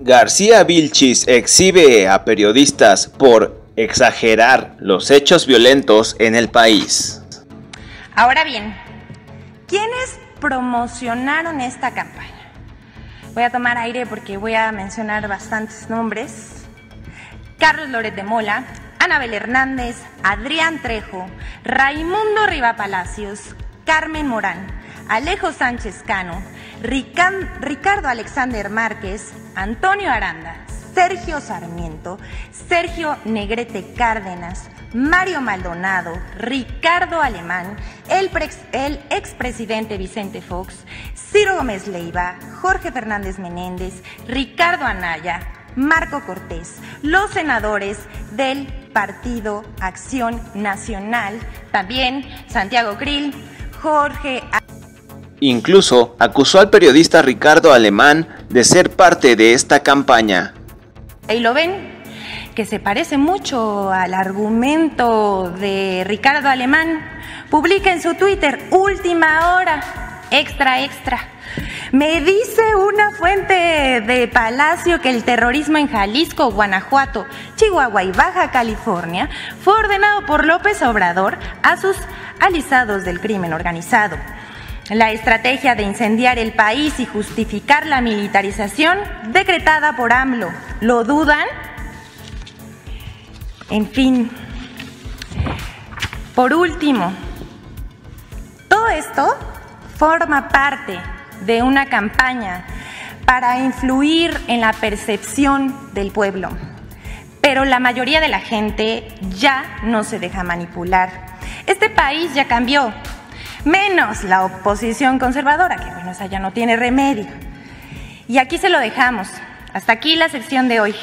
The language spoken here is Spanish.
García Vilchis exhibe a periodistas por exagerar los hechos violentos en el país. Ahora bien, ¿quiénes promocionaron esta campaña? Voy a tomar aire porque voy a mencionar bastantes nombres. Carlos Loret de Mola, Anabel Hernández, Adrián Trejo, Raimundo Riva Palacios, Carmen Morán, Alejo Sánchez Cano, Ricardo Alexander Márquez, Antonio Aranda, Sergio Sarmiento, Sergio Negrete Cárdenas, Mario Maldonado, Ricardo Alemán, el, el expresidente Vicente Fox, Ciro Gómez Leiva, Jorge Fernández Menéndez, Ricardo Anaya, Marco Cortés, los senadores del Partido Acción Nacional, también Santiago Krill, Jorge... Incluso acusó al periodista Ricardo Alemán de ser parte de esta campaña. Ahí lo ven, que se parece mucho al argumento de Ricardo Alemán. Publica en su Twitter, última hora, extra, extra. Me dice una fuente de Palacio que el terrorismo en Jalisco, Guanajuato, Chihuahua y Baja California fue ordenado por López Obrador a sus alisados del crimen organizado. La estrategia de incendiar el país y justificar la militarización decretada por AMLO. ¿Lo dudan? En fin. Por último, todo esto forma parte de una campaña para influir en la percepción del pueblo. Pero la mayoría de la gente ya no se deja manipular. Este país ya cambió, menos la oposición conservadora, que bueno, esa ya no tiene remedio. Y aquí se lo dejamos. Hasta aquí la sección de hoy.